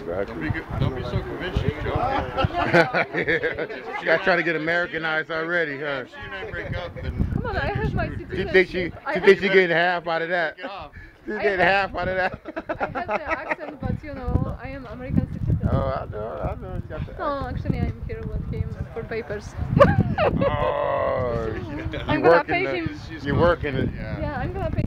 Exactly. Don't be, don't be so convincing, Joe. She's got trying to get Americanized already, huh? She break up, Come on, I have my She think she, You she think she getting half out of that. She getting half out of that? I have the accent, but you know, I am American citizen. oh, I know, I know. She got the No, actually, I'm here with him for papers. Oh, you I'm gonna pay the- him. You're working it. Yeah. Yeah, I'm gonna pay